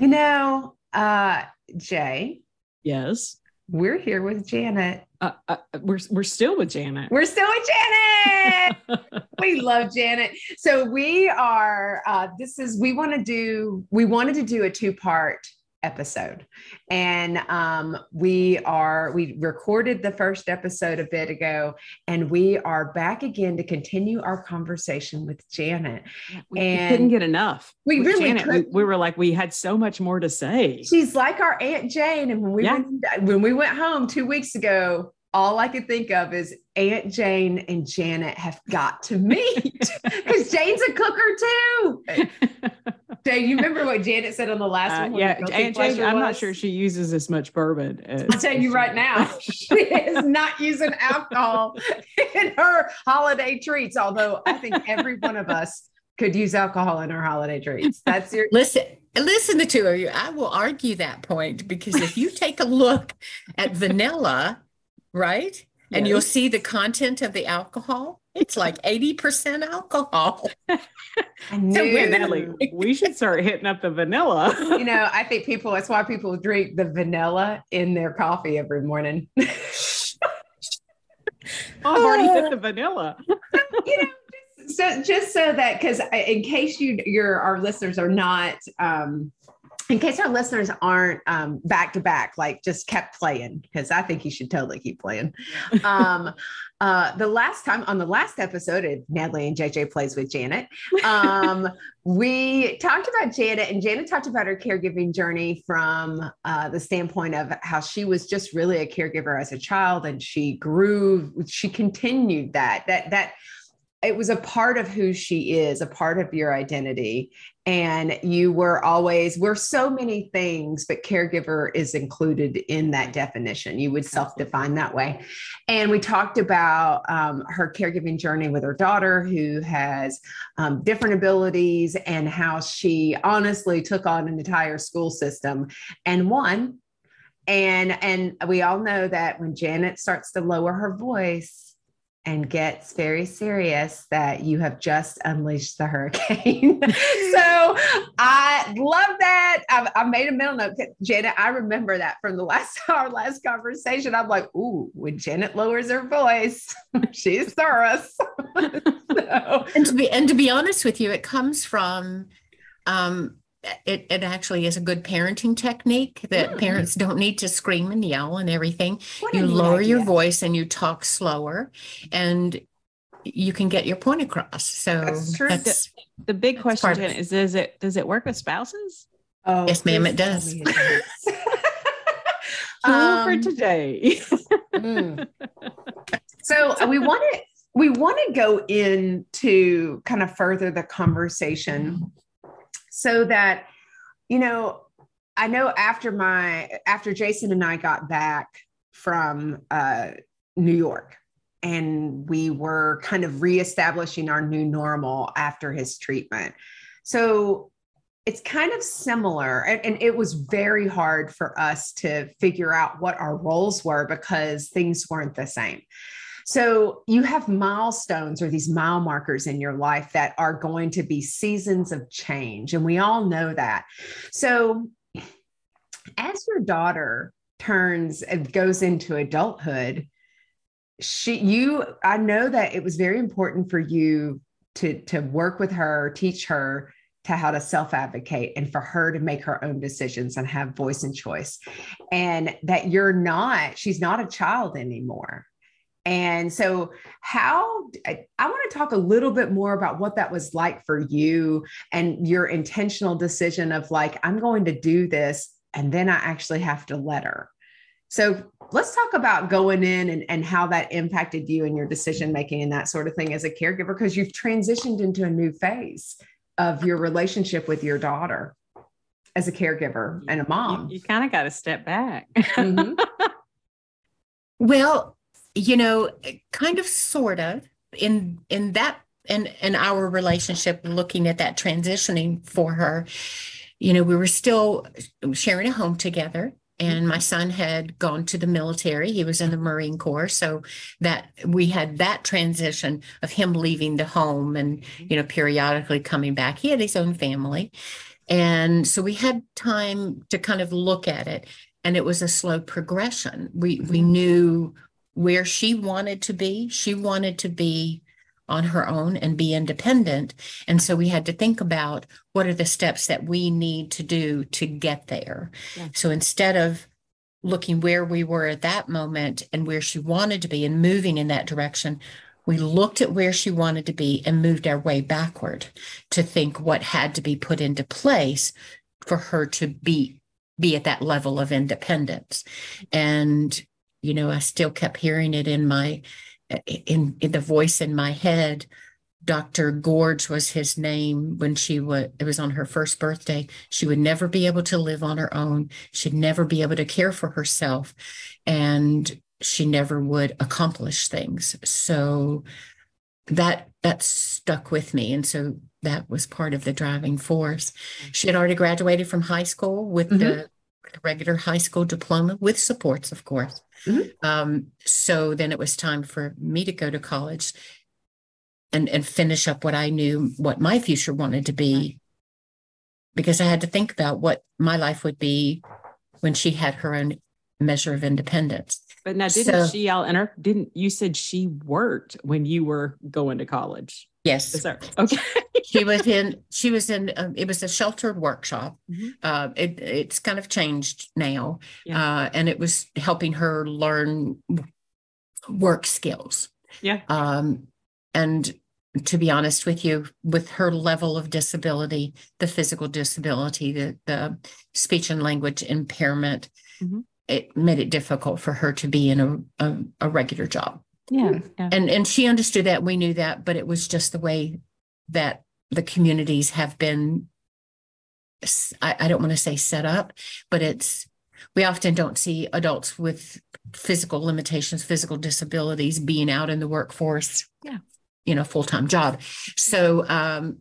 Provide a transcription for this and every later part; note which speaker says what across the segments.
Speaker 1: You know, uh, Jay,
Speaker 2: Yes.
Speaker 1: we're here with Janet.
Speaker 2: Uh, uh, we're we're still with Janet.
Speaker 1: We're still with Janet. we love Janet. So we are. Uh, this is. We want to do. We wanted to do a two part episode, and um, we are. We recorded the first episode a bit ago, and we are back again to continue our conversation with Janet.
Speaker 2: we, we
Speaker 1: and
Speaker 2: couldn't get enough.
Speaker 1: we really
Speaker 2: Janet. we, we were like we had so much more to say.
Speaker 1: She's like our Aunt Jane. And when we
Speaker 2: Yeah.
Speaker 1: went, when we went home two weeks ago, all I could think of is Aunt Jane and Janet have got to meet because Jane's a cooker too. Jane, you remember what Janet said on the last
Speaker 2: Uh,
Speaker 1: one?
Speaker 2: yeah,
Speaker 1: her guilty
Speaker 2: Aunt Jane, I'm not sure she uses as much bourbon. As,
Speaker 1: I'll tell you right now, she is not using alcohol in her holiday treats. Although I think every one of us could use alcohol in our holiday treats. That's your
Speaker 3: Listen, listen, the two of you. I will argue that point because if you take a look at vanilla, right, and you'll see the content of the alcohol, it's like 80% alcohol.
Speaker 1: I knew.
Speaker 3: we're
Speaker 2: Natalie, we should start hitting up the vanilla.
Speaker 1: you know, I think people, that's why people drink the vanilla in their coffee every morning.
Speaker 2: Oh, I've already hit the vanilla.
Speaker 1: You know, just, so just so that, because in case you, your, our listeners are not, um, in case our listeners aren't um, back to back, like just kept playing, because I think you should totally keep playing. Um, uh, the last time on the last episode of Natalie and JJ plays with Janet, um, we talked about Janet, and Janet talked about her caregiving journey from uh, the standpoint of how she was just really a caregiver as a child, and she grew. She continued that. That that it was a part of who she is, a part of your identity, and you were always. We're so many things, but caregiver is included in that definition. You would self-define that way. And we talked about um, her caregiving journey with her daughter, who has um, different abilities, and how she honestly took on an entire school system and won. And and we all know that when Janet starts to lower her voice and gets very serious, that you have just unleashed the hurricane. so I love that. I've, I made a mental note, Janet. I remember that from the last our last conversation. I'm like, ooh, when Janet lowers her voice, she's thorough. so,
Speaker 3: And to be and to be honest with you, it comes from um it, it actually is a good parenting technique that
Speaker 1: Mm.
Speaker 3: parents don't need to scream and yell and everything.
Speaker 1: what
Speaker 3: You
Speaker 1: neat
Speaker 3: lower your voice and you talk slower and you can get your point across. So
Speaker 1: That's true.
Speaker 3: that's
Speaker 2: The big
Speaker 3: That's
Speaker 2: question
Speaker 3: part of
Speaker 2: Janet,
Speaker 3: it.
Speaker 2: is does it does it work with spouses?
Speaker 1: Oh,
Speaker 3: Yes, ma'am, it does.
Speaker 1: me it does.
Speaker 2: Tool for
Speaker 1: Um,
Speaker 2: today.
Speaker 1: Mm. So we want to we want to go into kind of further the conversation so that you know I know after my after Jason and I got back from uh, New York and we were kind of reestablishing our new normal after his treatment. So it's kind of similar and, and it was very hard for us to figure out what our roles were because things weren't the same so you have milestones or these mile markers in your life that are going to be seasons of change and we all know that so as your daughter turns and goes into adulthood she you i know that it was very important for you to to work with her teach her to how to self advocate and for her to make her own decisions and have voice and choice. And that you're not, she's not a child anymore. And so, how I, I want to talk a little bit more about what that was like for you and your intentional decision of like, I'm going to do this, and then I actually have to let her. So, let's talk about going in and, and how that impacted you and your decision making and that sort of thing as a caregiver, because you've transitioned into a new phase of your relationship with your daughter as a caregiver and a mom.
Speaker 2: You, kind of got to step back.
Speaker 1: Mhm.
Speaker 3: Well, you know, kind of sort of in in that in in our relationship looking at that transitioning for her, you know, we were still sharing a home together and my son had gone to the military. He was in the Marine Corps, so that we had that transition of him leaving the home and mm-hmm. you know periodically coming back. He had his own family. And so we had time to kind of look at it and it was a slow progression. We we mm-hmm. knew where she wanted to be. She wanted to be on her own and be independent. And so we had to think about what are the steps that we need to do to get there.
Speaker 2: Yeah.
Speaker 3: So instead of looking where we were at that moment and where she wanted to be and moving in that direction, we looked at where she wanted to be and moved our way backward to think what had to be put into place for her to be be at that level of independence. And you know, I still kept hearing it in my in, in the voice in my head. Dr. Gorge was his name when she was it was on her first birthday. She would never be able to live on her own. She'd never be able to care for herself. And she never would accomplish things. So that that stuck with me. And so that was part of the driving force. She had already graduated from high school with
Speaker 1: Mhm.
Speaker 3: the regular high school diploma with supports, of course.
Speaker 1: Mhm.
Speaker 3: Um, so then it was time for me to go to college and and finish up what I knew what my future wanted to be because I had to think about what my life would be when she had her own measure of independence.
Speaker 2: But now, didn't
Speaker 3: So-
Speaker 2: she all enter? Didn't you said she worked when you were going to college?
Speaker 3: Yes.
Speaker 2: That okay?
Speaker 3: she was in she was in um, it was a sheltered workshop
Speaker 2: Mhm.
Speaker 3: uh it it's kind of changed now
Speaker 2: Yeah.
Speaker 3: uh and it was helping her learn work skills
Speaker 2: Yeah.
Speaker 3: um and to be honest with you with her level of disability the physical disability the the speech and language impairment
Speaker 2: Mhm.
Speaker 3: it made it difficult for her to be in a a, a regular job
Speaker 2: Yeah. yeah.
Speaker 3: and and she understood that we knew that but it was just the way that the communities have been—I don't want to say set up but it's we often don't see adults with physical limitations physical disabilities being out in the workforce
Speaker 2: Yeah.
Speaker 3: you know full-time job so um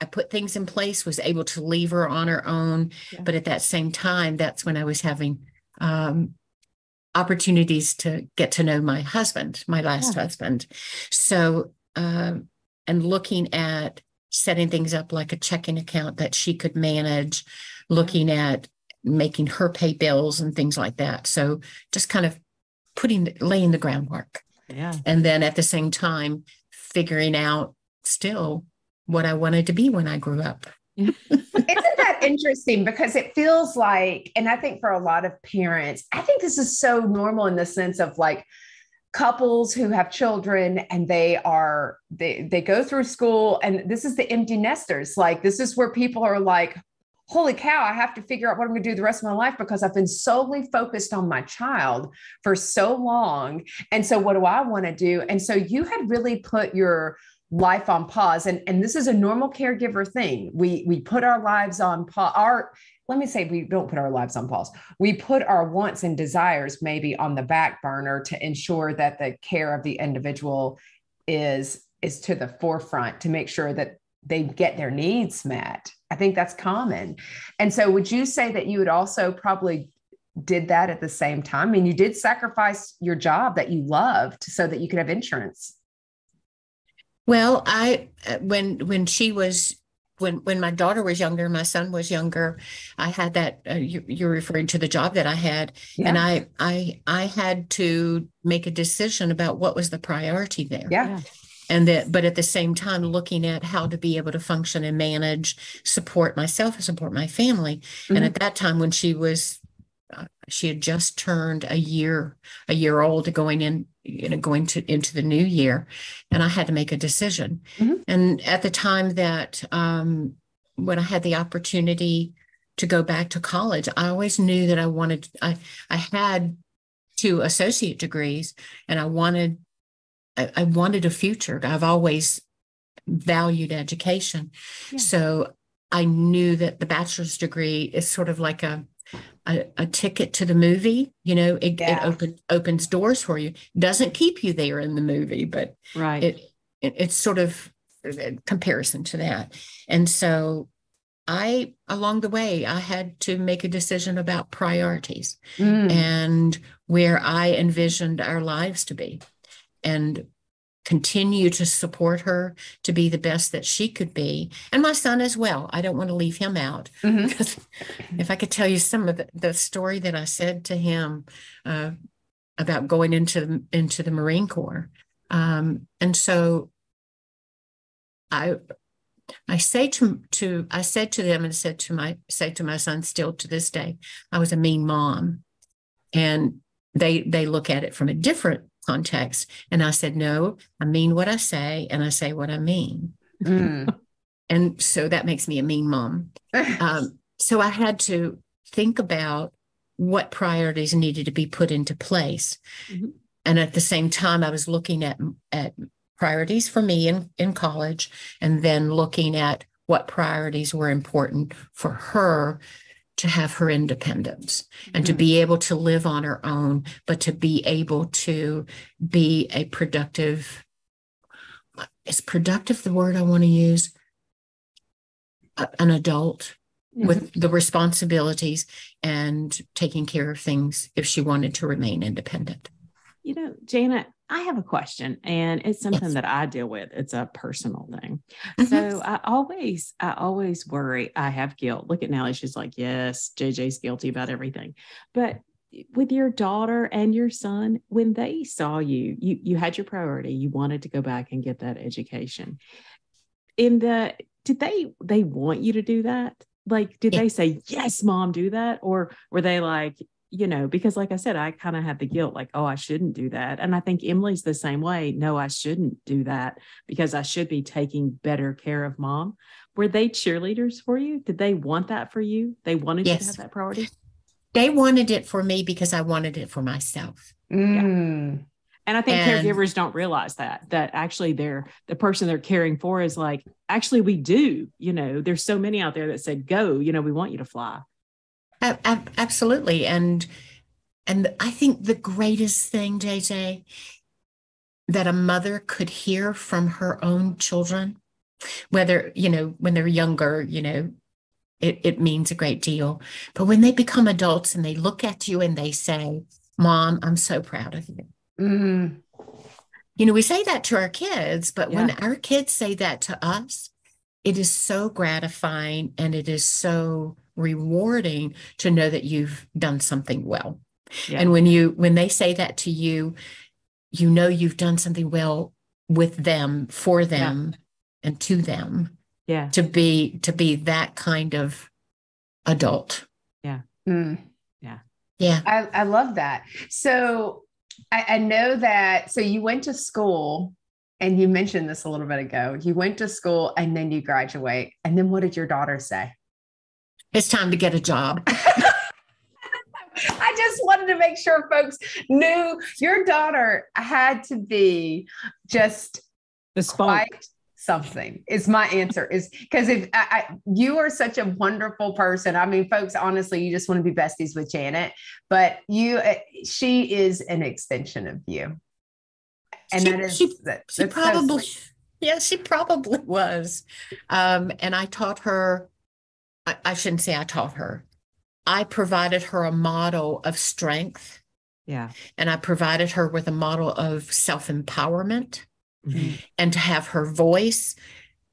Speaker 3: I put things in place, was able to leave her on her own.
Speaker 2: Yeah.
Speaker 3: But at that same time, that's when I was having um, opportunities to get to know my husband, my last
Speaker 2: Yeah.
Speaker 3: husband. So, um, and looking at setting things up like a checking account that she could manage, looking at making her pay bills and things like that. So, just kind of putting, laying the groundwork.
Speaker 2: yeah.
Speaker 3: And then at the same time, figuring out still what I wanted to be when I grew up.
Speaker 1: Isn't that interesting? Because it feels like, and I think for a lot of parents, I think this is so normal in the sense of like couples who have children and they are they they go through school and this is the empty nesters. Like this is where people are like, holy cow, I have to figure out what I'm going to do the rest of my life because I've been solely focused on my child for so long. And so what do I want to do? And so you had really put your life on pause and and this is a normal caregiver thing we we put our lives on pause our let me say we don't put our lives on pause. We put our wants and desires maybe on the back burner to ensure that the care of the individual is is to the forefront to make sure that they get their needs met. I think that's common. And so would you say that you would also probably did that at the same time? I mean you did sacrifice your job that you loved so that you could have insurance.
Speaker 3: Well, I uh, when when she was when when my daughter was younger, my son was younger, I had that uh, you, you're referring to the job that I had, and I I I had to make a decision about what was the priority there.
Speaker 1: yeah.
Speaker 3: And that but at the same time looking at how to be able to function and manage support myself and support my family. And
Speaker 1: Mhm.
Speaker 3: at that time when she was uh, she had just turned a year a year old going in you know going to into the new year and i had to make a decision
Speaker 1: Mhm.
Speaker 3: and at the time that um when i had the opportunity to go back to college i always knew that i wanted i i had two associate degrees and i wanted I, I wanted a future. I've always valued education.
Speaker 2: Yeah.
Speaker 3: So I knew that the bachelor's degree is sort of like a a, a ticket to the movie. You know, it,
Speaker 1: Yeah.
Speaker 3: it open, opens doors for you. Doesn't keep you there in the movie, but
Speaker 2: Right.
Speaker 3: it, it it's sort of a comparison to that. And so I along the way I had to make a decision about priorities
Speaker 1: Mm.
Speaker 3: and where I envisioned our lives to be. And continue to support her to be the best that she could be, and my son as well. I don't want to leave him out
Speaker 1: Mhm.
Speaker 3: because if I could tell you some of the, the story that I said to him uh, about going into the, into the Marine Corps, um, and so I I say to to I said to them and said to my say to my son still to this day, I was a mean mom, and they they look at it from a different context, and I said no, I mean what I say, and I say what I mean,
Speaker 1: Mm.
Speaker 3: and so that makes me a mean mom. Um, so I had to think about what priorities needed to be put into place.
Speaker 2: Mhm.
Speaker 3: And at the same time, I was looking at, at priorities for me in, in college and then looking at what priorities were important for her to have her independence and to
Speaker 1: Mhm.
Speaker 3: be able to live on her own, but to be able to be a productive. Is productive the word I want to use? A- An adult with the responsibilities and taking care of things if she wanted to remain independent.
Speaker 2: You know, Janet, I have a question and it's something
Speaker 3: Yes.
Speaker 2: that I deal with. It's a personal thing. So mm-hmm. I always, I always worry I have guilt. Look at Nellie. She's like, yes, JJ's guilty about everything. But with your daughter and your son, when they saw you, you you had your priority. You wanted to go back and get that education. In the did they they want you to do that? Like, did
Speaker 3: Yeah.
Speaker 2: they say, yes, mom, do that? Or were they like, you know, because like I said, I kind of had the guilt, like, oh, I shouldn't do that. And I think Emily's the same way. No, I shouldn't do that because I should be taking better care of mom. Were they cheerleaders for you? Did they want that for you? They wanted you to have that priority?
Speaker 3: They wanted it for me because I wanted it for myself.
Speaker 1: Mm.
Speaker 2: And I think
Speaker 3: And-
Speaker 2: caregivers don't realize that, that actually they're the person they're caring for is like, actually, we do. You know, there's so many out there that said, go, you know, we want you to fly.
Speaker 3: Absolutely. And and I think the greatest thing, JJ, that a mother could hear from her own children, whether, you know, when they're younger, you know, it, it means a great deal. But when they become adults and they look at you and they say, Mom, I'm so proud of you.
Speaker 1: Mm.
Speaker 3: You know, we say that to our kids, but when our kids say that to us, it is so gratifying and it is so rewarding to know that you've done something well.
Speaker 2: Yeah.
Speaker 3: And when you when they say that to you, you know you've done something well with them, for them, and to them
Speaker 2: yeah.
Speaker 3: to be to be that kind of adult. Yeah.
Speaker 1: Mm.
Speaker 3: Yeah. Yeah.
Speaker 1: I, I love that. So I, I know that. So you went to school and you mentioned this a little bit ago. You went to school and then you graduate. And then what did your daughter say?
Speaker 3: It's time to get a job.
Speaker 1: I just wanted to make sure folks knew your daughter had to be just
Speaker 2: The spunk.
Speaker 1: quite something is my answer is because if I, I, you are such a wonderful person i mean folks honestly you just want to be besties with janet but you uh, she is an extension of you and
Speaker 3: She-
Speaker 1: that is
Speaker 3: she-
Speaker 1: that,
Speaker 3: She
Speaker 1: that's so
Speaker 3: probably, yeah, she probably was. Um, and I taught her, I, I shouldn't say I taught her. I provided her a model of strength
Speaker 2: Yeah.
Speaker 3: and I provided her with a model of self empowerment
Speaker 2: Mhm.
Speaker 3: and to have her voice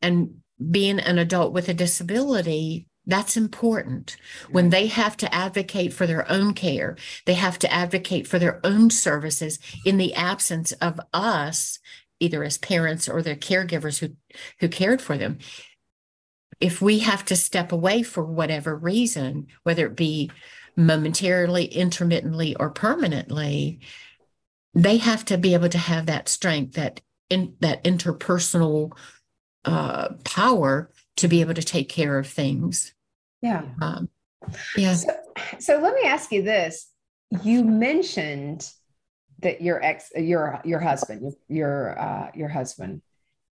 Speaker 3: and being an adult with a disability. That's important. When they have to advocate for their own care, they have to advocate for their own services in the absence of us, either as parents or their caregivers who, who cared for them. If we have to step away for whatever reason, whether it be momentarily, intermittently, or permanently, they have to be able to have that strength, that in that interpersonal uh, power to be able to take care of things.
Speaker 1: yeah
Speaker 3: Um, yeah.
Speaker 1: so, so let me ask you this you mentioned that your ex your your husband your uh your husband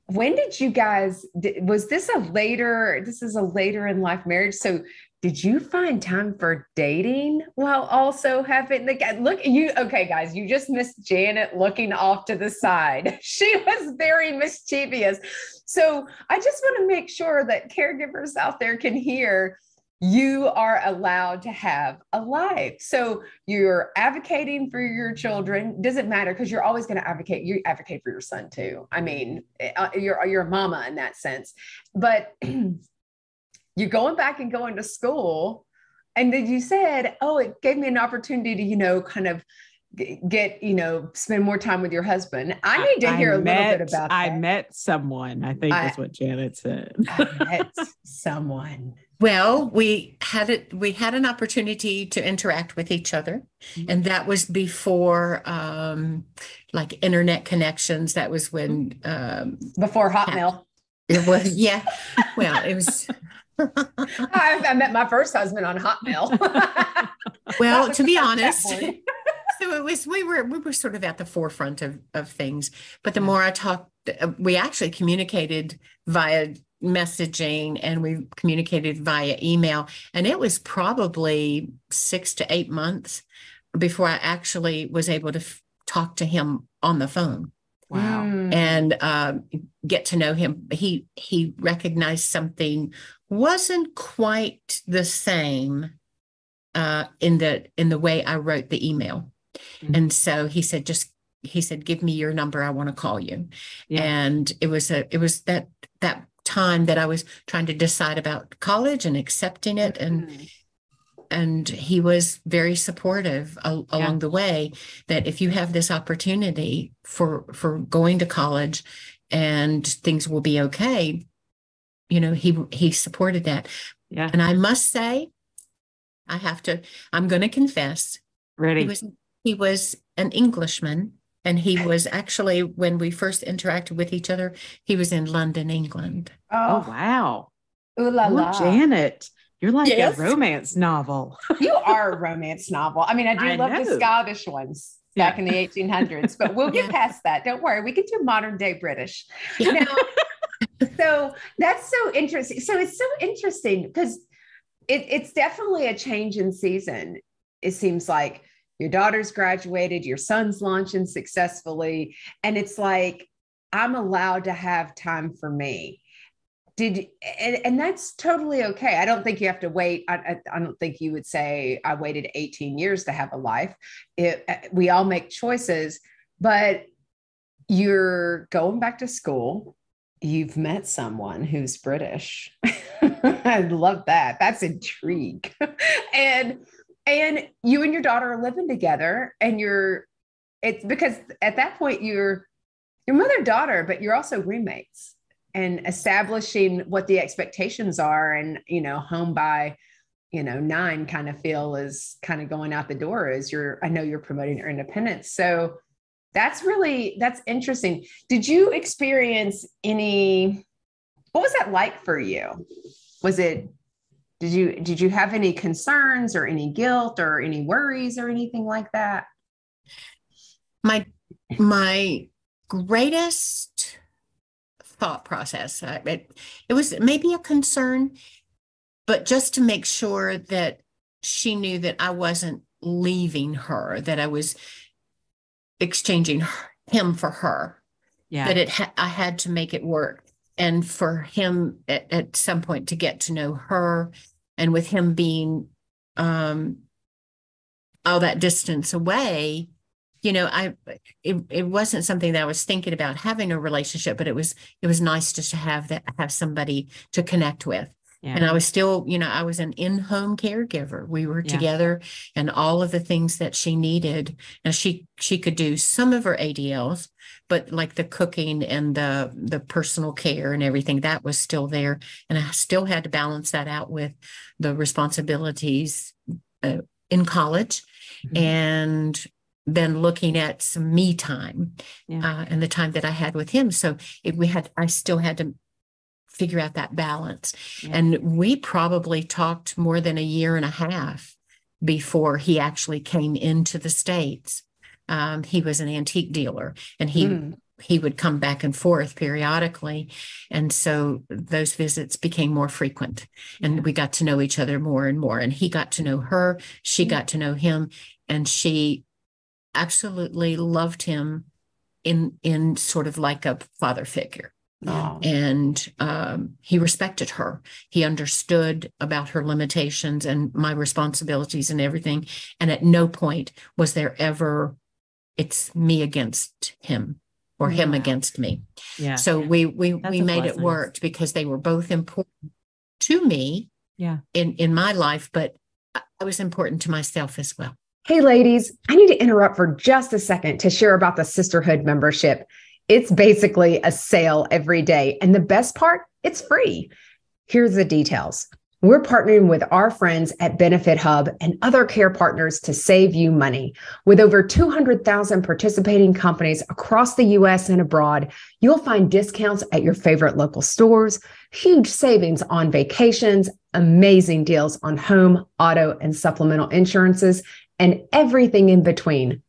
Speaker 1: when did you guys was this a later this is a later in life marriage? So did you find time for dating while also having the guy look you okay guys you just missed janet looking off to the side. She was very mischievous. So i just want to make sure that caregivers out there can hear you are allowed to have a life. So you're advocating for your children. Doesn't matter because you're always going to advocate. You advocate for your son too. I mean, uh, you're you're a mama in that sense. But you're going back and going to school, and then you said, "Oh, it gave me an opportunity to, you know, kind of." get you know spend more time with your husband i need to hear I a met, little bit about that.
Speaker 2: i met someone i think I, that's what janet said
Speaker 1: I met someone
Speaker 3: well, we had it. We had an opportunity to interact with each other, mm-hmm. and that was before um, like internet connections. That was when um,
Speaker 1: before Hotmail.
Speaker 3: It was yeah. Well, it was.
Speaker 1: I, I, met my first husband on Hotmail.
Speaker 3: well, to be honest, so it was we were we were sort of at the forefront of of things. But the more I talked, uh, we actually communicated via messaging and we communicated via email. And it was probably six to eight months before I actually was able to f- talk to him on the phone.
Speaker 2: Wow.
Speaker 3: Mm. And uh, get to know him. He he recognized something wasn't quite the same uh, in the in the way I wrote the email. Mm-hmm. And so he said, just he said, give me your number. I want to call you. Yeah. And it was a it was that that time that I was trying to decide about college and accepting it. And mm-hmm. and he was very supportive a- yeah. along the way that if you have this opportunity for for going to college and things will be okay you know he he supported that.
Speaker 2: Yeah.
Speaker 3: And i must say i have to i'm going to confess
Speaker 2: ready.
Speaker 3: he was he was an englishman and he was actually, when we first interacted with each other, he was in London, England.
Speaker 2: Oh, oh wow.
Speaker 1: Ooh la la.
Speaker 2: Ooh, Janet, you're like yes. a romance novel.
Speaker 1: you are a romance novel. I mean, I do I love know. the Scottish ones yeah. back in the 1800s, but we'll get yeah. past that. Don't worry. We can do modern day British. Yeah. Now, so that's so interesting. So it's so interesting because it, it's definitely a change in season. It seems like your daughter's graduated, your son's launching successfully. And it's like, I'm allowed to have time for me. Did and, and that's totally okay. I don't think you have to wait. I, I, I don't think you would say I waited 18 years to have a life. It, uh, we all make choices, but you're going back to school. You've met someone who's British. I love that. That's intrigue. and and you and your daughter are living together and you're it's because at that point you're your mother daughter but you're also roommates and establishing what the expectations are and you know home by you know nine kind of feel is kind of going out the door as you're i know you're promoting your independence. So that's really that's interesting. Did you experience any what was that like for you? Was it did you did you have any concerns or any guilt or any worries or anything like that?
Speaker 3: My my greatest thought process uh, it, it was maybe a concern but just to make sure that she knew that i wasn't leaving her that i was exchanging her, him for her.
Speaker 2: Yeah.
Speaker 3: That it ha- i had to make it work and for him at, at some point to get to know her and with him being um all that distance away you know i it, it wasn't something that i was thinking about having a relationship but it was it was nice just to have that have somebody to connect with yeah. And I was still, you know, I was an in-home caregiver. We were yeah. together and all of the things that she needed. Now she she could do some of her ADLs, but like the cooking and the the personal care and everything that was still there and I still had to balance that out with the responsibilities uh, in college mm-hmm. and then looking at some me time yeah. uh, and the time that I had with him. So if we had, I still had to figure out that balance. Yeah. And we probably talked more than a year and a half before he actually came into the States. Um, he was an antique dealer and he mm. he would come back and forth periodically. And so those visits became more frequent and yeah. we got to know each other more and more. And he got to know her, she mm. got to know him, and she absolutely loved him in in sort of like a father figure
Speaker 1: Oh.
Speaker 3: and um, he respected her. He understood about her limitations and my responsibilities and everything. And at no point was there ever, it's me against him or him against me.
Speaker 2: Yeah.
Speaker 3: So we we
Speaker 2: That's
Speaker 3: we
Speaker 2: a
Speaker 3: made it work because they were both important to me.
Speaker 2: Yeah.
Speaker 3: In in my life, but I I was important to myself as well.
Speaker 1: Hey, ladies, I need to interrupt for just a second to share about the sisterhood membership. It's basically a sale every day. And the best part, it's free. Here's the details. We're partnering with our friends at Benefit Hub and other care partners to save you money. With over 200,000 participating companies across the US and abroad, you'll find discounts at your favorite local stores, huge savings on vacations, amazing deals on home, auto, and supplemental insurances, and everything in between.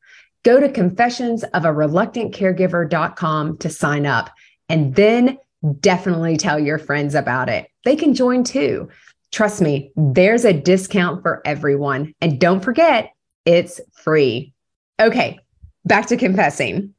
Speaker 1: Go to confessionsofareluctantcaregiver.com to sign up and then definitely tell your friends about it. They can join too. Trust me, there's a discount for everyone. And don't forget, it's free. Okay, back to confessing.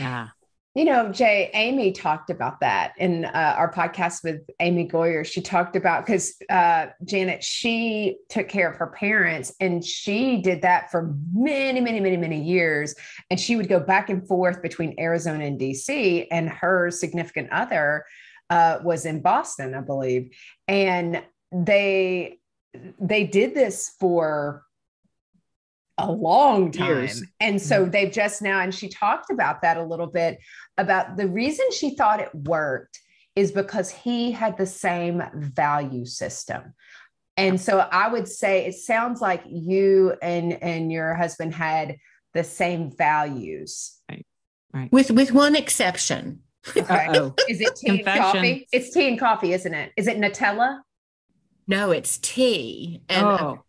Speaker 2: Yeah.
Speaker 1: You know, Jay, Amy talked about that in uh, our podcast with Amy Goyer. She talked about because uh, Janet, she took care of her parents and she did that for many, many, many, many years. And she would go back and forth between Arizona and DC, and her significant other uh, was in Boston, I believe. And they they did this for a long time.
Speaker 2: Years.
Speaker 1: And so they've just now, and she talked about that a little bit about the reason she thought it worked is because he had the same value system. And so I would say it sounds like you and and your husband had the same values. Right.
Speaker 3: With with one exception.
Speaker 1: Okay.
Speaker 2: Uh-oh.
Speaker 1: Is it tea and coffee? It's tea and coffee, isn't it? Is it Nutella?
Speaker 3: No, it's tea. And uh,
Speaker 2: oh,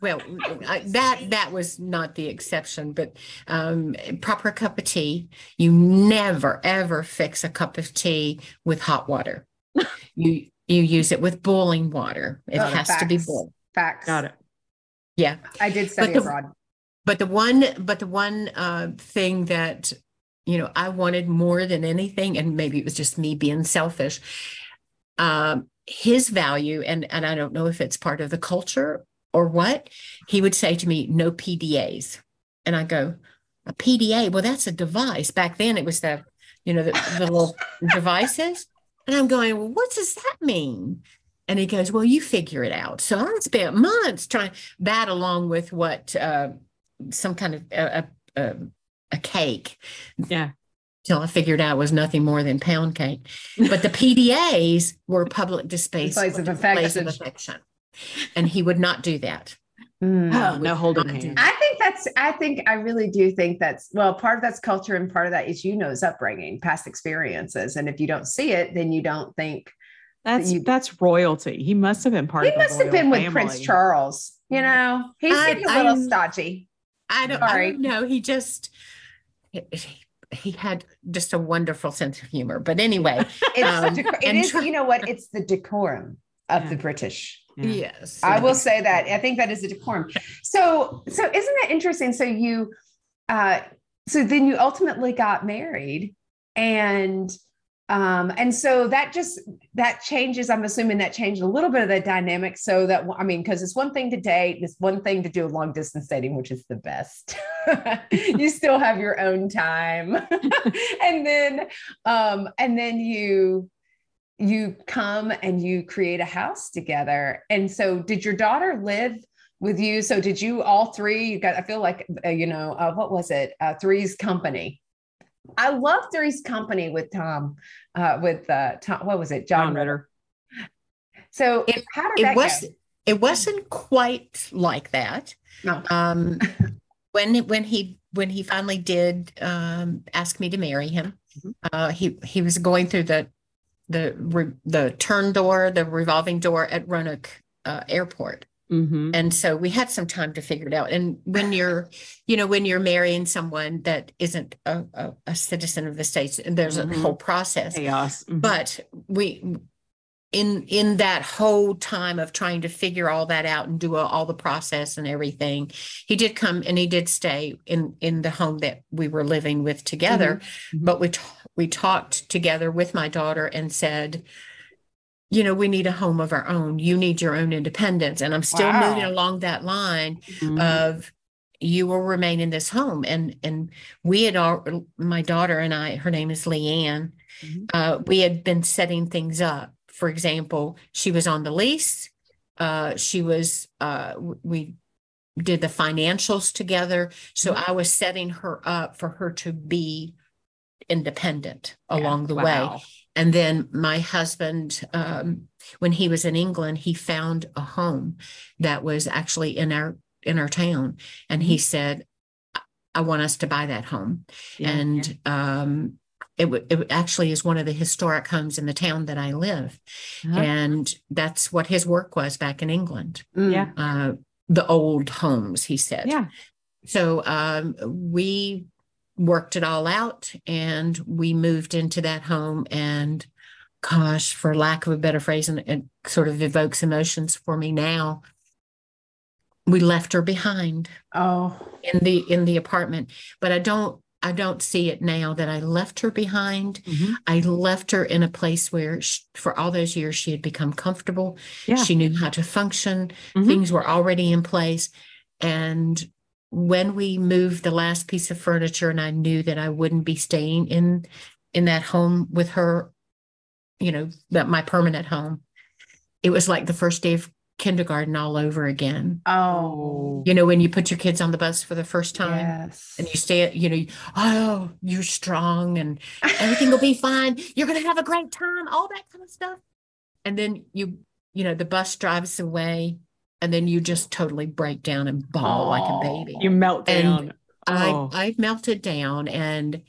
Speaker 3: well, I, that that was not the exception, but um, proper cup of tea. You never ever fix a cup of tea with hot water. you you use it with boiling water. It
Speaker 1: Oh,
Speaker 3: has to be
Speaker 1: facts.
Speaker 3: boiled.
Speaker 1: Facts.
Speaker 2: got it.
Speaker 3: Yeah.
Speaker 1: I did study
Speaker 3: the-
Speaker 1: abroad.
Speaker 3: But the one, but the one uh, thing that you know I wanted more than anything, and maybe it was just me being selfish. Um, his value, and and I don't know if it's part of the culture or what. He would say to me, "No PDAs," and I go, "A PDA? Well, that's a device." Back then, it was the you know the, the little devices, and I'm going, "Well, what does that mean?" And he goes, "Well, you figure it out." So I spent months trying that, along with what. Uh, some kind of a, a, a, cake
Speaker 2: Yeah.
Speaker 3: till I figured out it was nothing more than pound cake. But the PDAs were public displays,
Speaker 1: Displays of
Speaker 3: displays of
Speaker 1: affection.
Speaker 3: Affection. And he would not do that.
Speaker 1: Mm.
Speaker 2: Oh, no holding
Speaker 3: not
Speaker 2: hands.
Speaker 1: I think that's, I think, I really do think that's, well, part of that's culture and part of that is you know, know's upbringing, past experiences. And if you don't see it, then you don't think.
Speaker 2: That's
Speaker 1: you-
Speaker 2: that's royalty. He must have been part
Speaker 1: He
Speaker 2: of the
Speaker 1: must have
Speaker 2: royal
Speaker 1: been with
Speaker 2: family.
Speaker 1: Prince Charles, you know, he's
Speaker 3: I-
Speaker 1: getting a little
Speaker 3: I'm-
Speaker 1: stodgy.
Speaker 3: I don't, I don't know. He just, he, he had just a wonderful sense of humor. But anyway,
Speaker 1: It's,
Speaker 3: Um,
Speaker 1: dec- it
Speaker 3: and
Speaker 1: you know what? It's the decorum of
Speaker 2: Yeah.
Speaker 1: the British.
Speaker 2: Yeah.
Speaker 3: yes.
Speaker 1: I will say that. I think that is a decorum. So, so isn't that interesting? So you, uh, so then you ultimately got married, and um, and so that just that changes. I'm assuming that changed a little bit of the dynamic. So that I mean, because it's one thing to date, it's one thing to do long distance dating, which is the best. you still have your own time, and then um, and then you you come and you create a house together. And so, did your daughter live with you? So, did you all three? You got, I feel like, uh, you know, uh, what was it? Uh, Three's Company. I love Three's Company with Tom, uh, with uh, Tom, what was it?
Speaker 2: John Ritter.
Speaker 1: So,
Speaker 3: It-
Speaker 1: how did
Speaker 3: it
Speaker 1: that
Speaker 3: was
Speaker 1: go?
Speaker 3: it wasn't quite like that.
Speaker 1: No.
Speaker 3: Um, when when he when he finally did um, ask me to marry him,
Speaker 2: Mhm.
Speaker 3: uh, he he was going through the the re, the turn door, the revolving door at Roanoke uh, Airport,
Speaker 2: Mm-hmm.
Speaker 3: and so we had some time to figure it out. And when you're, you know, when you're marrying someone that isn't a, a, a citizen of the states, there's
Speaker 2: Mhm.
Speaker 3: a whole process.
Speaker 2: Chaos. Mhm.
Speaker 3: But we in in that whole time of trying to figure all that out and do all, all the process and everything he did come and he did stay in in the home that we were living with together
Speaker 2: Mhm.
Speaker 3: but we t- we talked together with my daughter and said you know we need a home of our own you need your own independence and i'm still
Speaker 1: Wow.
Speaker 3: moving along that line
Speaker 2: Mhm.
Speaker 3: of you will remain in this home and and we had all my daughter and i her name is leanne
Speaker 2: Mhm.
Speaker 3: uh, we had been setting things up for example she was on the lease uh, she was uh, we did the financials together so
Speaker 2: Mm-hmm.
Speaker 3: i was setting her up for her to be independent along the way and then my husband, um, when he was in England, he found a home that was actually in our in our town, and he said, "I- "I want us to buy that home."
Speaker 2: Yeah.
Speaker 3: and um, it, w- it actually is one of the historic homes in the town that I live,
Speaker 2: Uh-huh.
Speaker 3: and that's what his work was back in England.
Speaker 1: Mm.
Speaker 2: yeah.
Speaker 3: Uh, the old homes, he said.
Speaker 2: Yeah.
Speaker 3: So um, we worked it all out and we moved into that home. And gosh, for lack of a better phrase, and it sort of evokes emotions for me now. We left her behind
Speaker 1: Oh,
Speaker 3: in the in the apartment, but I don't I don't see it now that I left her behind.
Speaker 2: Mhm.
Speaker 3: I left her in a place where sh for all those years she had become comfortable.
Speaker 2: Yeah.
Speaker 3: She knew how to function
Speaker 2: Mhm.
Speaker 3: things were already in place. And when we moved the last piece of furniture and I knew that I wouldn't be staying in in that home with her, you know, that my permanent home, it was like the first day of kindergarten all over again.
Speaker 1: oh,
Speaker 3: You know, when you put your kids on the bus for the first time
Speaker 1: yes.
Speaker 3: and you stay, you know, oh, you're strong and everything will be fine. You're going to have a great time, all that kind of stuff. And then you, you know, the bus drives away and then you just totally break down and bawl like a baby.
Speaker 2: You melt down.
Speaker 3: I,
Speaker 2: Oh.
Speaker 3: I melted down and,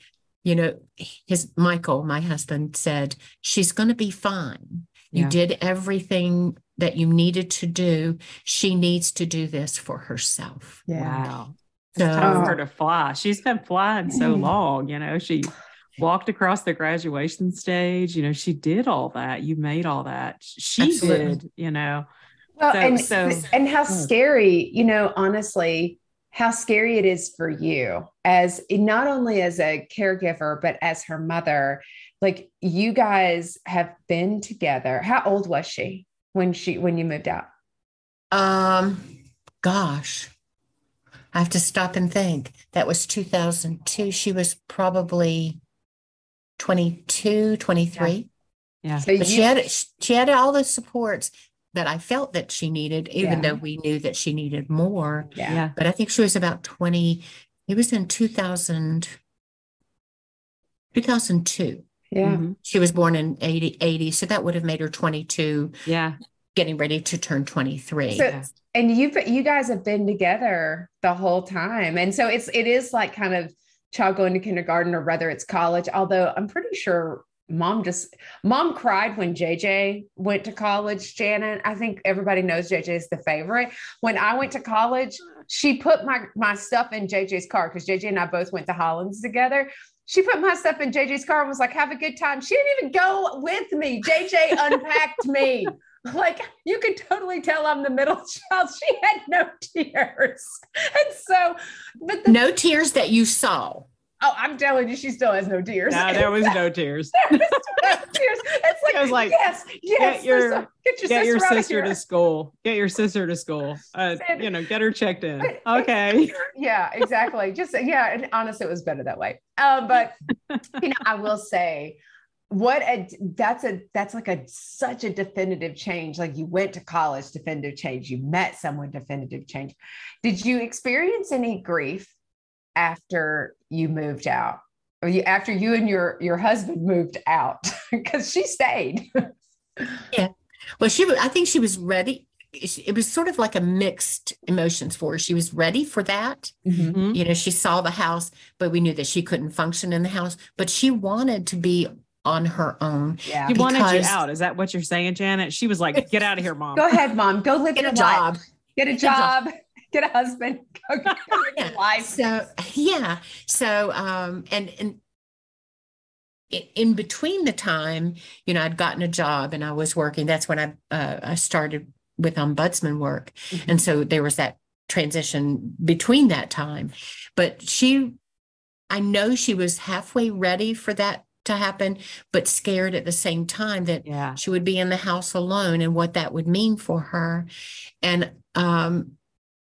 Speaker 3: you know, his Michael, my husband said, she's going to be fine. You
Speaker 2: Yeah.
Speaker 3: did everything that you needed to do. She needs to do this for herself.
Speaker 1: yeah.
Speaker 2: Wow.
Speaker 3: So,
Speaker 2: It's time for her to fly. She's been flying so
Speaker 1: Mm.
Speaker 2: long, you know. She walked across the graduation stage, you know, she did all that. You made all that. She
Speaker 3: Absolutely.
Speaker 2: did, you know.
Speaker 1: Well,
Speaker 2: So-
Speaker 1: and
Speaker 2: so-
Speaker 1: and how
Speaker 3: Mm.
Speaker 1: scary, you know, honestly, how scary it is for you as not only as a caregiver but as her mother. Like you guys have been together. How old was she when she when you moved out?
Speaker 3: Um, gosh, I have to stop and think. That was 2002. She was probably 22, 23.
Speaker 2: Yeah.
Speaker 1: So
Speaker 3: But she had she had all the supports that I felt that she needed, even
Speaker 1: Yeah.
Speaker 3: though we knew that she needed more.
Speaker 1: yeah.
Speaker 2: Yeah.
Speaker 3: But I think she was about 20. It was in 2000, 2002.
Speaker 1: Yeah.
Speaker 2: Mhm.
Speaker 3: She was born in 80, 80, so that would have made her 22,
Speaker 2: Yeah.
Speaker 3: getting ready to turn 23.
Speaker 1: So
Speaker 2: Yeah.
Speaker 1: and you've you guys have been together the whole time. And so it's it is like kind of child going to kindergarten or whether it's college, although I'm pretty sure mom just mom cried when JJ went to college, Janet. I think everybody knows JJ is the favorite. When I went to college, she put my my stuff in JJ's car because JJ and I both went to Hollins together. She put my stuff in JJ's car and was like, have a good time. She didn't even go with me. JJ unpacked me. Like you could totally tell I'm the middle child. She had no tears. And so, but the,
Speaker 3: no tears that you saw.
Speaker 1: Oh, I'm telling you, she still has no tears.
Speaker 2: No, there was no tears.
Speaker 1: There was no tears. It's like,
Speaker 2: I was like,
Speaker 1: yes, yes.
Speaker 2: get your-
Speaker 1: a- get your
Speaker 2: Get
Speaker 1: sister, of
Speaker 2: sister to school. Get your sister to school. Uh,
Speaker 1: Said-
Speaker 2: you know, get her checked in. Okay.
Speaker 1: yeah, exactly. Just yeah, and honestly, it was better that way. Um, but you know, I will say, what a that's a that's like a such a definitive change. Like you went to college, definitive change. You met someone, definitive change. Did you experience any grief after you moved out, or you after you and your your husband moved out? Because she stayed.
Speaker 3: Yeah well, she, I think she was ready. It it was sort of like a mixed emotions for her. She was ready for that.
Speaker 2: Mhm.
Speaker 3: You know, she saw the house, but we knew that she couldn't function in the house. But she wanted to be on her own.
Speaker 1: Yeah.
Speaker 2: He wanted you
Speaker 3: Because-
Speaker 2: out. Is that what you're saying, Janet? She was like, get out of here, mom.
Speaker 1: Go ahead, mom. Go live
Speaker 3: Get
Speaker 1: your
Speaker 3: a
Speaker 1: life.
Speaker 3: job.
Speaker 1: Get a
Speaker 3: Get a job.
Speaker 1: Get a husband. Go get
Speaker 3: Yeah.
Speaker 1: a life.
Speaker 3: So yeah. So um and and in between the time, you know, I'd gotten a job and I was working. That's when I uh, I started with ombudsman work, mm-hmm. and so there was that transition between that time. But she, I know she was halfway ready for that to happen, but scared at the same time that
Speaker 2: yeah.
Speaker 3: she would be in the house alone and what that would mean for her. And um,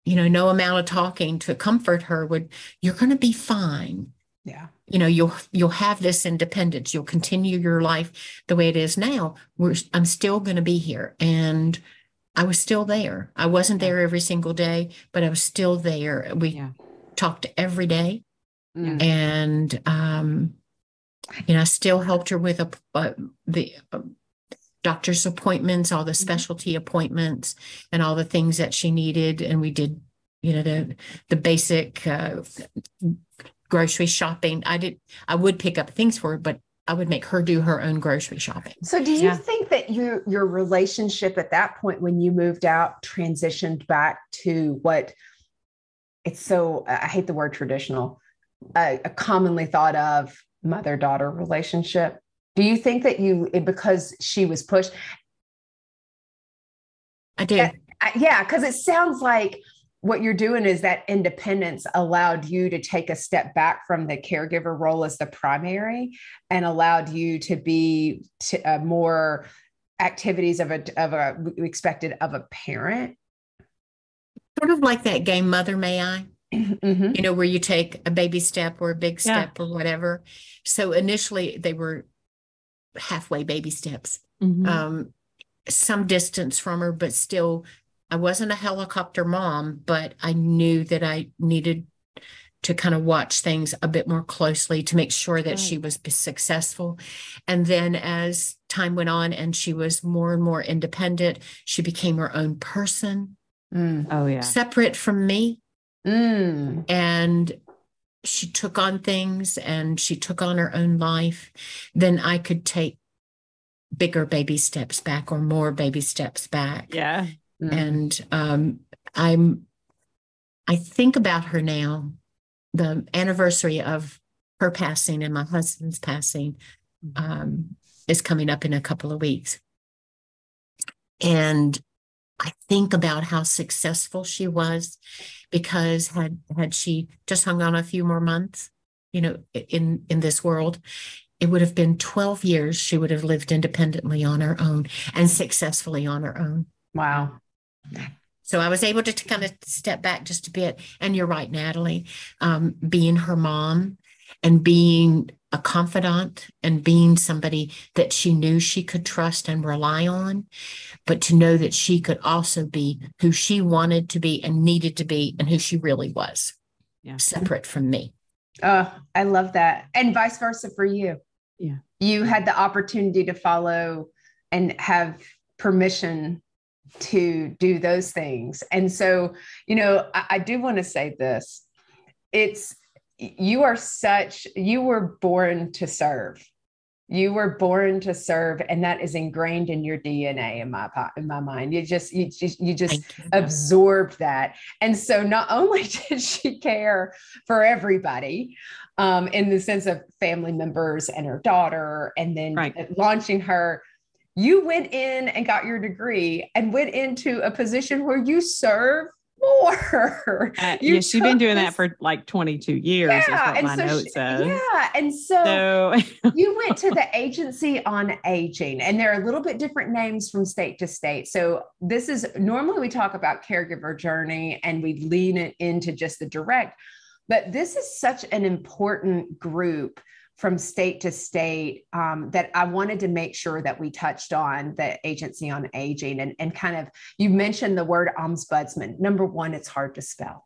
Speaker 3: you know, no amount of talking to comfort her would, you're going to be fine.
Speaker 1: Yeah.
Speaker 3: You know, you'll you'll have this independence. You'll continue your life the way it is now. We're I'm still going to be here. And I was still there. I wasn't there every single day, but I was still there. We yeah. talked every day. Mm. And um, you know, I still helped her with a, uh, the uh, doctor's appointments, all the mm-hmm. specialty appointments, and all the things that she needed. And we did, you know, the the basic uh, grocery shopping. I did. I would pick up things for her, but I would make her do her own grocery shopping.
Speaker 1: So, do you yeah. think that your your relationship at that point, when you moved out, transitioned back to what it's so? I hate the word traditional, a commonly thought of mother daughter relationship. Do you think that you because she was pushed?
Speaker 3: I do.
Speaker 1: yeah, because it sounds like what you're doing is that independence allowed you to take a step back from the caregiver role as the primary and allowed you to be to, uh, more activities of a of a expected of a parent
Speaker 3: sort of like that game mother may i mm-hmm. you know where you take a baby step or a big step yeah. or whatever so initially they were halfway baby steps mm-hmm. um some distance from her but still I wasn't a helicopter mom, but I knew that I needed to kind of watch things a bit more closely to make sure that right. she was successful. And then as time went on and she was more and more independent, she became her own person.
Speaker 2: Mm. Oh, yeah.
Speaker 3: Separate from me.
Speaker 1: Mm.
Speaker 3: And she took on things and she took on her own life. Then I could take bigger baby steps back or more baby steps back.
Speaker 2: Yeah.
Speaker 3: Mm-hmm. And um, I'm, I think about her now, the anniversary of her passing and my husband's passing mm-hmm. um, is coming up in a couple of weeks. And I think about how successful she was because had had she just hung on a few more months, you know, in in this world, it would have been 12 years she would have lived independently on her own and successfully on her own.
Speaker 1: Wow.
Speaker 3: So I was able to, to kind of step back just a bit. And you're right, Natalie, um, being her mom and being a confidant and being somebody that she knew she could trust and rely on, but to know that she could also be who she wanted to be and needed to be and who she really was,
Speaker 2: yeah.
Speaker 3: separate from me.
Speaker 1: Oh, I love that. And vice versa for you.
Speaker 2: Yeah.
Speaker 1: You had the opportunity to follow and have permission to do those things. And so, you know, I, I do want to say this. It's you are such you were born to serve. You were born to serve, and that is ingrained in your DNA in my in my mind. You just you just you just absorbed that, and so not only did she care for everybody, um, in the sense of family members and her daughter, and then right. launching her you went in and got your degree and went into a position where you serve more.
Speaker 2: Uh, yeah, she's been doing this, that for like 22 years. Yeah, and so she,
Speaker 1: Yeah. And so, so you went to the Agency on Aging, and there are a little bit different names from state to state. So this is normally we talk about caregiver journey and we lean it into just the direct, but this is such an important group from state to state um, that I wanted to make sure that we touched on the agency on aging and, and kind of you mentioned the word ombudsman. Number one, it's hard to spell.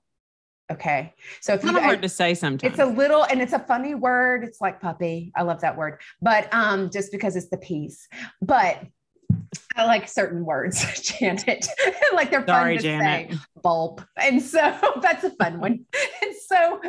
Speaker 1: Okay. So if
Speaker 2: it's
Speaker 1: you
Speaker 2: hard I, to say sometimes.
Speaker 1: It's a little and it's a funny word. It's like puppy. I love that word. But um just because it's the piece. But I like certain words, Janet. like they're Sorry, fun to Janet. say. Bulb. And so that's a fun one. and so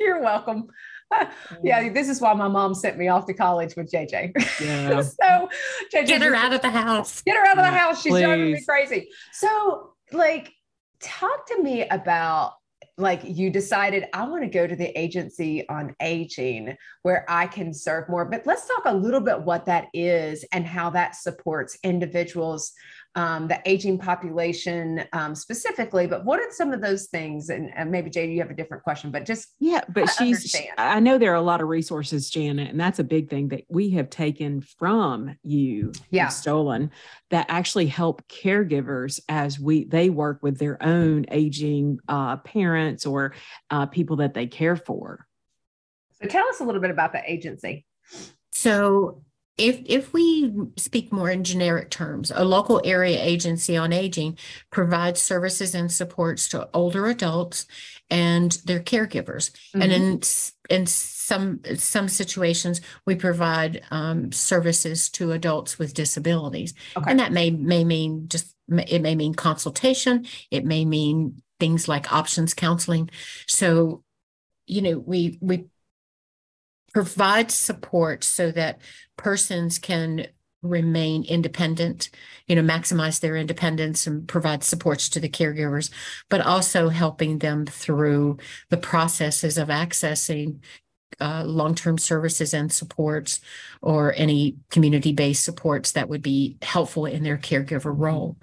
Speaker 1: you're welcome. yeah, mm. this is why my mom sent me off to college with JJ. Yeah. so
Speaker 3: JJ, get her out of the house.
Speaker 1: Get her out of the house. She's Please. driving me crazy. So, like, talk to me about like you decided I want to go to the agency on aging where I can serve more. But let's talk a little bit what that is and how that supports individuals um, the aging population um, specifically, but what are some of those things? And, and maybe Jada, you have a different question, but just
Speaker 2: yeah, but she's. Understand. I know there are a lot of resources, Janet, and that's a big thing that we have taken from you,
Speaker 1: yeah,
Speaker 2: stolen that actually help caregivers as we they work with their own aging uh, parents or uh, people that they care for.
Speaker 1: So tell us a little bit about the agency.
Speaker 3: So if if we speak more in generic terms, a local area agency on aging provides services and supports to older adults and their caregivers. Mm-hmm. And in in some some situations, we provide um, services to adults with disabilities, okay. and that may may mean just it may mean consultation. It may mean things like options counseling. So, you know, we we provide support so that persons can remain independent, you know, maximize their independence and provide supports to the caregivers, but also helping them through the processes of accessing uh, long-term services and supports or any community-based supports that would be helpful in their caregiver role.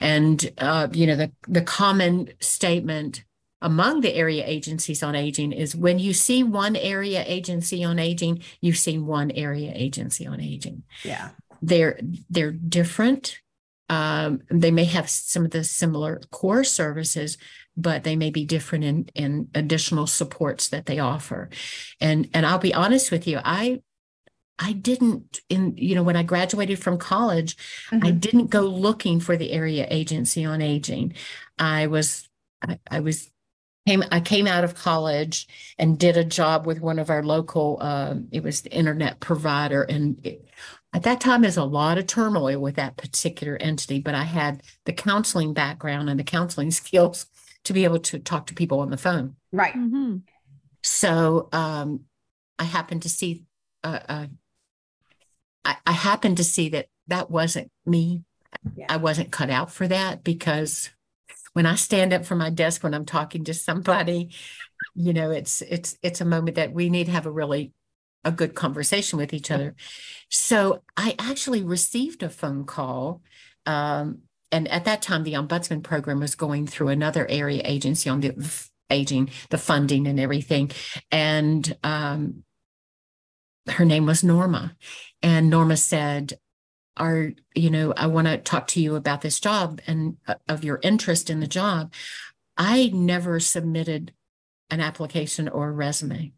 Speaker 3: And, uh, you know, the, the common statement among the area agencies on aging is when you see one area agency on aging, you've seen one area agency on aging.
Speaker 1: Yeah.
Speaker 3: They're they're different. Um, they may have some of the similar core services, but they may be different in in additional supports that they offer. And and I'll be honest with you, I I didn't in you know when I graduated from college, mm-hmm. I didn't go looking for the area agency on aging. I was I, I was came I came out of college and did a job with one of our local uh, it was the internet provider and it, at that time there's a lot of turmoil with that particular entity but I had the counseling background and the counseling skills to be able to talk to people on the phone
Speaker 1: right mm-hmm.
Speaker 3: so um, I happened to see uh, uh, I, I happened to see that that wasn't me yeah. I wasn't cut out for that because when I stand up from my desk when I'm talking to somebody, you know, it's it's it's a moment that we need to have a really a good conversation with each other. So I actually received a phone call. Um, and at that time, the ombudsman program was going through another area agency on the aging, the funding and everything. And um, her name was Norma. And Norma said, are you know i want to talk to you about this job and uh, of your interest in the job i never submitted an application or a resume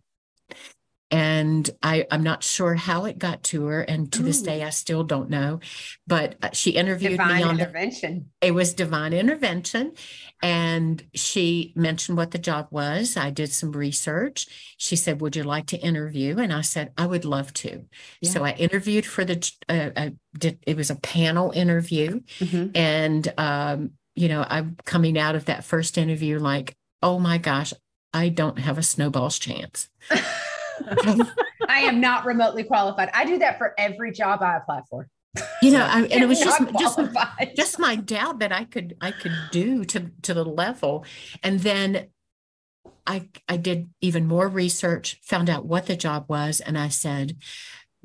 Speaker 3: and I, I'm not sure how it got to her, and to Ooh. this day I still don't know. But uh, she interviewed
Speaker 1: divine
Speaker 3: me on
Speaker 1: intervention.
Speaker 3: The, it was divine intervention, and she mentioned what the job was. I did some research. She said, "Would you like to interview?" And I said, "I would love to." Yeah. So I interviewed for the. Uh, I did. It was a panel interview, mm-hmm. and um, you know, I'm coming out of that first interview like, "Oh my gosh, I don't have a snowball's chance."
Speaker 1: I am not remotely qualified. I do that for every job I apply for.
Speaker 3: You know, I, and it was just just just my doubt that I could I could do to to the level, and then I I did even more research, found out what the job was, and I said,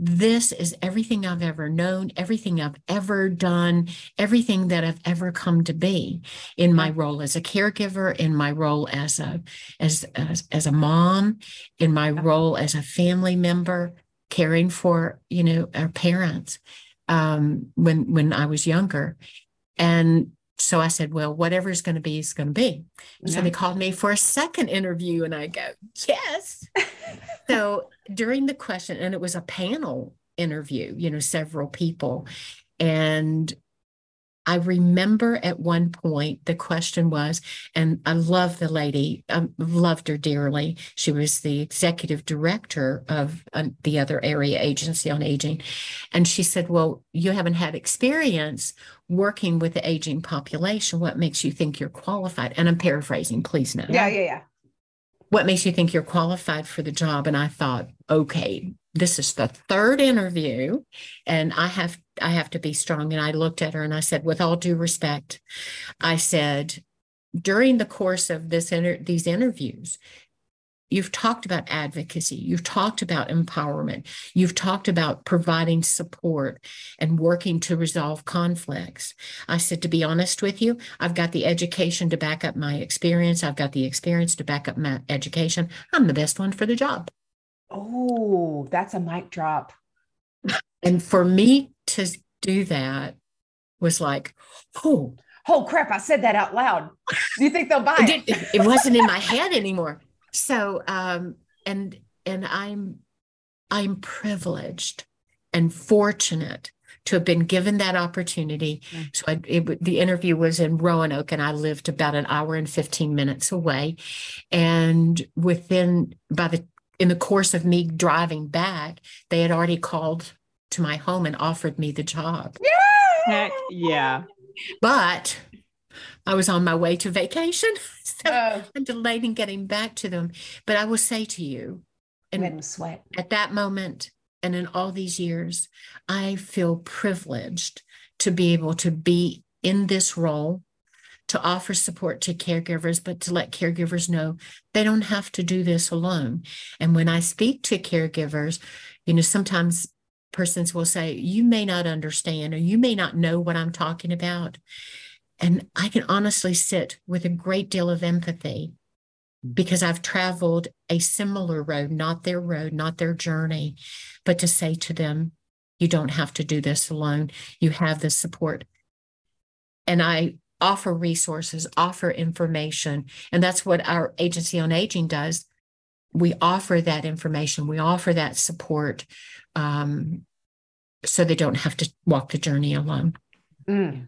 Speaker 3: this is everything I've ever known, everything I've ever done, everything that I've ever come to be in my role as a caregiver, in my role as a as as, as a mom, in my role as a family member, caring for you know our parents um, when when I was younger, and so I said, well, whatever's going to be is going to be. Yeah. So they called me for a second interview, and I go, yes. so during the question, and it was a panel interview, you know, several people. And I remember at one point the question was, and I love the lady, I loved her dearly. She was the executive director of uh, the other area agency on aging. And she said, Well, you haven't had experience working with the aging population. What makes you think you're qualified? And I'm paraphrasing, please note.
Speaker 1: Yeah, yeah, yeah
Speaker 3: what makes you think you're qualified for the job and i thought okay this is the third interview and i have i have to be strong and i looked at her and i said with all due respect i said during the course of this inter- these interviews, you've talked about advocacy, you've talked about empowerment, you've talked about providing support and working to resolve conflicts. I said, to be honest with you, I've got the education to back up my experience, I've got the experience to back up my education. I'm the best one for the job.
Speaker 1: Oh, that's a mic drop.
Speaker 3: And for me to do that was like, oh,
Speaker 1: oh crap, I said that out loud. Do you think they'll buy it?
Speaker 3: It, it wasn't in my head anymore. So um and and I'm I'm privileged and fortunate to have been given that opportunity. Mm. So I, it, the interview was in Roanoke, and I lived about an hour and fifteen minutes away. And within by the in the course of me driving back, they had already called to my home and offered me the job.
Speaker 2: Heck yeah.
Speaker 3: But I was on my way to vacation. So oh. I'm delayed in getting back to them. But I will say to you,
Speaker 1: and sweat.
Speaker 3: at that moment and in all these years, I feel privileged to be able to be in this role, to offer support to caregivers, but to let caregivers know they don't have to do this alone. And when I speak to caregivers, you know, sometimes persons will say, You may not understand, or you may not know what I'm talking about. And I can honestly sit with a great deal of empathy because I've traveled a similar road, not their road, not their journey, but to say to them, you don't have to do this alone. You have the support. And I offer resources, offer information. And that's what our agency on aging does. We offer that information, we offer that support um, so they don't have to walk the journey alone.
Speaker 1: Mm.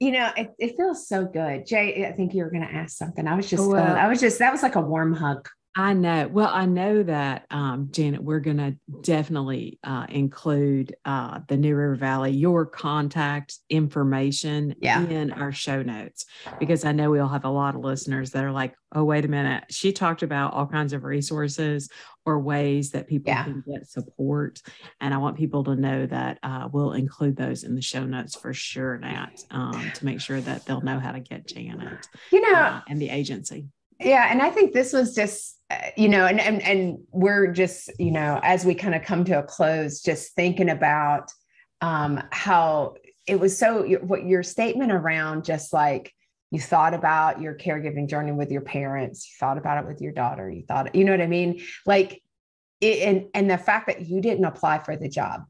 Speaker 1: You know, it, it feels so good. Jay, I think you were going to ask something. I was just, well, uh, I was just, that was like a warm hug.
Speaker 2: I know. Well, I know that, um, Janet, we're going to definitely uh, include uh, the New River Valley, your contact information yeah. in our show notes, because I know we'll have a lot of listeners that are like, oh, wait a minute. She talked about all kinds of resources or ways that people yeah. can get support. And I want people to know that uh, we'll include those in the show notes for sure, Nat, um, to make sure that they'll know how to get Janet
Speaker 1: you know,
Speaker 2: uh, and the agency.
Speaker 1: Yeah. And I think this was just, you know, and, and, and we're just, you know, as we kind of come to a close, just thinking about um, how it was so, what your statement around just like, you thought about your caregiving journey with your parents you thought about it with your daughter you thought you know what i mean? Like it, and and the fact that you didn't apply for the job.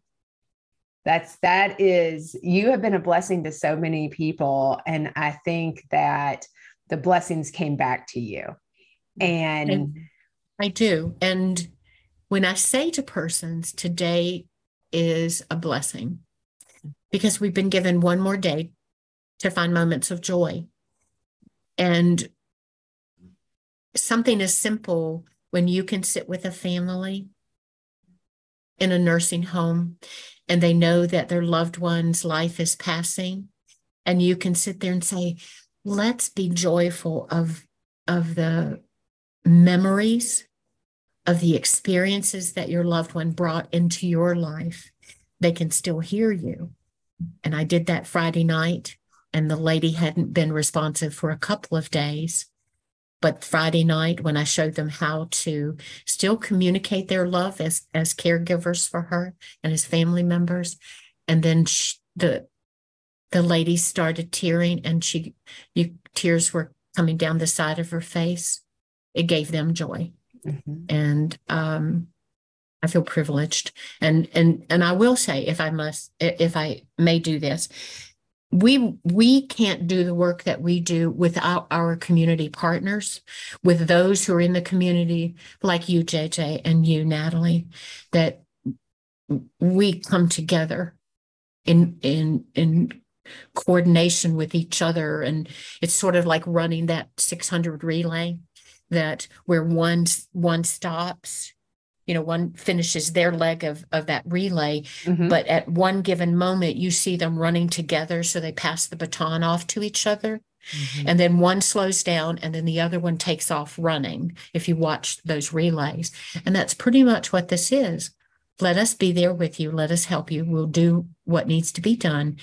Speaker 1: That's that is you have been a blessing to so many people and i think that the blessings came back to you and, and
Speaker 3: i do. And when i say to persons today is a blessing because we've been given one more day to find moments of joy. And something as simple when you can sit with a family in a nursing home and they know that their loved one's life is passing and you can sit there and say let's be joyful of of the memories of the experiences that your loved one brought into your life they can still hear you and i did that friday night and the lady hadn't been responsive for a couple of days. But Friday night, when I showed them how to still communicate their love as, as caregivers for her and as family members, and then she, the the lady started tearing, and she you, tears were coming down the side of her face. It gave them joy, mm-hmm. and um, I feel privileged. And and and I will say, if I must, if I may do this, we we can't do the work that we do without our community partners with those who are in the community like you jj and you natalie that we come together in in in coordination with each other and it's sort of like running that 600 relay that where one one stops you know one finishes their leg of of that relay mm-hmm. but at one given moment you see them running together so they pass the baton off to each other. Mm-hmm. and then one slows down and then the other one takes off running if you watch those relays. And that's pretty much what this is. Let us be there with you. Let us help you. We'll do what needs to be done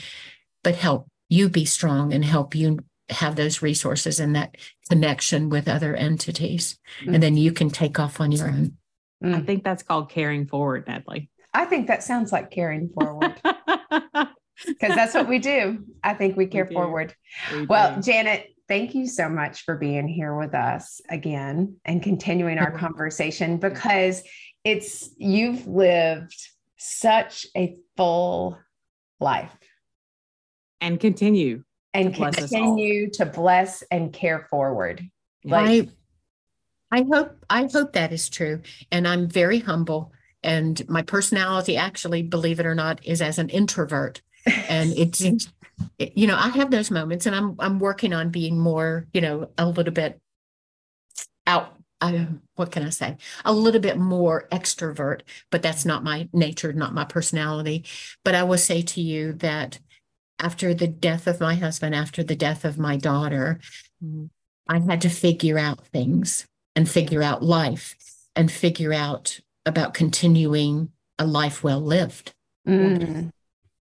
Speaker 3: but help you be strong and help you have those resources and that connection with other entities.
Speaker 1: Mm.
Speaker 3: And then you can take off on your own.
Speaker 2: I think that's called caring forward, Natalie.
Speaker 1: I think that sounds like carrying forward because that's what we do. I think we care
Speaker 2: do.
Speaker 1: forward.
Speaker 2: We
Speaker 1: Well,
Speaker 2: do.
Speaker 1: Janet, thank you so much for being here with us again and continuing our conversation because it's you've lived such a full life
Speaker 2: and continue.
Speaker 1: And
Speaker 2: To
Speaker 1: continue to bless and care forward. Like-
Speaker 3: I I hope I hope that is true. And I'm very humble. And my personality, actually, believe it or not, is as an introvert. And it's it- you know, I have those moments and I'm I'm working on being more, you know, a little bit out. I, what can I say? A little bit more extrovert, but that's not my nature, not my personality. But I will say to you that after the death of my husband, after the death of my daughter,
Speaker 2: Mhm.
Speaker 3: I had to figure out things and figure out life and figure out about continuing a life well lived.
Speaker 1: Mm.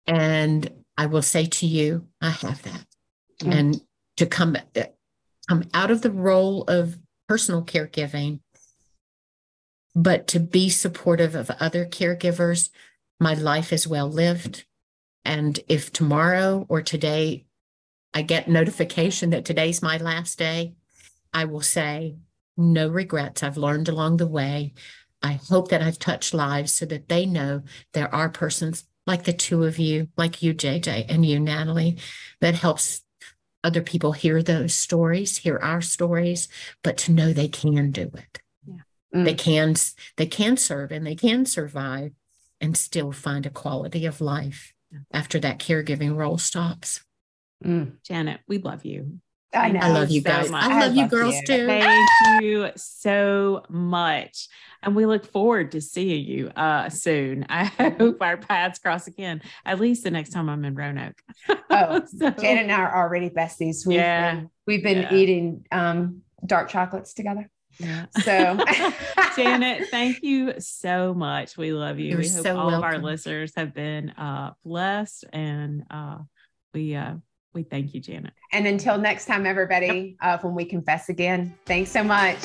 Speaker 3: And I will say to you, I have that.
Speaker 1: Mm.
Speaker 3: And to come come out of the role of personal caregiving, but to be supportive of other caregivers, my life is well lived. And if tomorrow or today I get notification that today's my last day, I will say, no regrets. I've learned along the way. I hope that I've touched lives so that they know there are persons like the two of you, like you, JJ, and you, Natalie, that helps other people hear those stories, hear our stories, but to know they can do it.
Speaker 1: Mm.
Speaker 3: They can they can serve and they can survive and still find a quality of life after that caregiving role stops.
Speaker 1: Mm.
Speaker 2: Janet, we love you.
Speaker 1: I know.
Speaker 3: I love you
Speaker 2: so
Speaker 3: guys.
Speaker 2: much.
Speaker 3: I love you
Speaker 1: love
Speaker 3: girls
Speaker 1: you.
Speaker 3: too.
Speaker 2: Thank you so much. And we look forward to seeing you uh, soon. I hope our paths cross again, at least the next time I'm in Roanoke.
Speaker 1: Oh,
Speaker 2: So-
Speaker 1: Janet and I are already besties. We've
Speaker 2: Yeah.
Speaker 1: been, we've been
Speaker 2: Yeah.
Speaker 1: eating um, dark chocolates together.
Speaker 2: Yeah.
Speaker 1: So,
Speaker 2: Janet, thank you so much. We love you.
Speaker 3: You're
Speaker 2: we hope
Speaker 3: so
Speaker 2: all of our listeners have been uh, blessed, and uh, we uh, we thank you, Janet.
Speaker 1: and until next time, everybody, uh, when we confess again, thanks so much.